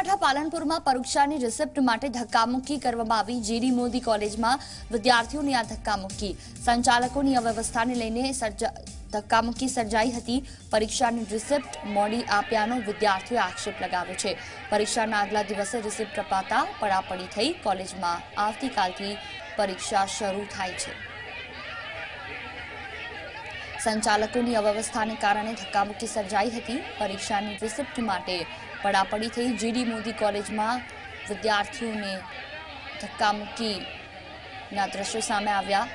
બનાસકાંઠા પાલનપુરમાં પરીક્ષાની રિસિપ્ટ માટે ધક્કામુક્કી કરવામાં આવી. જીડી મોદી કોલેજમાં વિદ્યાર્થીઓની આ ધક્કામુક્કી. સંચાલકોની અવ્યવસ્થાને લઈને ધક્કામુક્કી સર્જાઈ હતી. પરીક્ષાની રિસિપ્ટ મોડી આપ્યાનો વિદ્યાર્થીઓએ આક્ષેપ લગાવ્યો છે. પરીક્ષાના આગલા દિવસે રિસિપ્ટ અપાતા પડાપડી થઈ કોલેજમાં આવતીકાલથી પરીક્ષા શરૂ થાય છે. સંચાલકોની અવ્યવસ્થાને કારણે ધક્કામુક્કી સર્જાઈ હતી પરીક્ષાની રિસિપ્ટ માટે. પડાપડી થઈ જીડી મોદી કોલેજમાં વિદ્યાર્થીઓને ધક્કામુક્કીના દ્રશ્યો સામે આવ્યા.